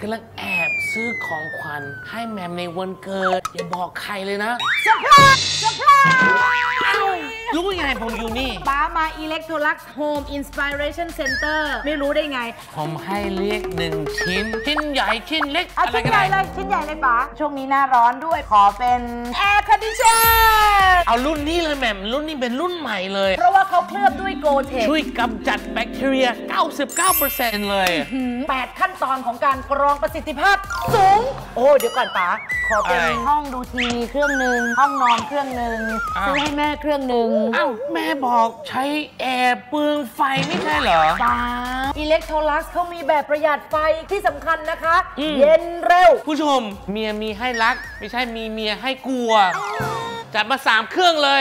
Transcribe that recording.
กำลังแอบซื้อของขวัญให้แหม่มในวันเกิด อย่าบอกใครเลยนะ surprise surprise รู้ยังไงผมอยู่นี่ ป๋ามา Electrolux Home Inspiration Center ไม่รู้ได้ไง ผมให้เลือกหนึ่งชิ้น ชิ้นใหญ่ชิ้นเล็ก เอาอะไรชิ้นก็ใหญ่ได้ เลยชิ้นใหญ่เลยป๋าช่วงนี้หน้าร้อนด้วยขอเป็น air condition เอารุ่นนี้เลยแหม่มรุ่นนี้เป็นรุ่นใหม่เลย เพราะว่าเขาเคลือบด้วยโก Tech ช่วยกำจัดแบคทีเรีย 99%เลย แปดขั้นตอนของการกรองประสิทธิภาพสูง โอ้เดี๋ยวก่อนป๋าขอเป็นอะไรห้องดูทีวีเครื่องหนึ่งห้องนอนเครื่องหนึ่งอ้าว ซื้อให้แม่เครื่องหนึ่งอ้าวแม่บอกใช้แอร์เปลืองไฟไม่ใช่เหรอป๋าอิเล็กโทรลักเขามีแบบประหยัดไฟที่สำคัญนะคะ อืม เย็นเร็ว ผู้ชมเมียมีให้รัก ไม่ใช่มีเมียให้กลัว จัดมาสามเครื่องเลย